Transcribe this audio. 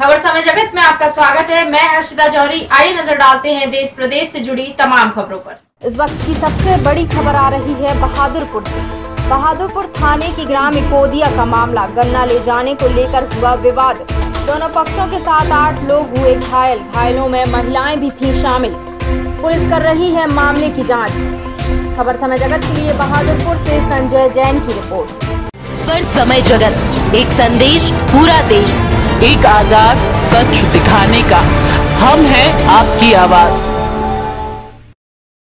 खबर समय जगत में आपका स्वागत है। मैं हर्षिता जौहरी। आइए नज़र डालते हैं देश प्रदेश से जुड़ी तमाम खबरों पर। इस वक्त की सबसे बड़ी खबर आ रही है बहादुरपुर से। बहादुरपुर थाने की ग्राम इकोदिया का मामला। गन्ना ले जाने को लेकर हुआ विवाद। दोनों पक्षों के साथ आठ लोग हुए घायल। घायलों में महिलाएँ भी थी शामिल। पुलिस कर रही है मामले की जाँच। खबर समय जगत के लिए बहादुरपुर ऐसी संजय जैन की रिपोर्ट। पर समय जगत। एक संदेश पूरा देश। एक आगाज़ सच दिखाने का। हम हैं आपकी आवाज़।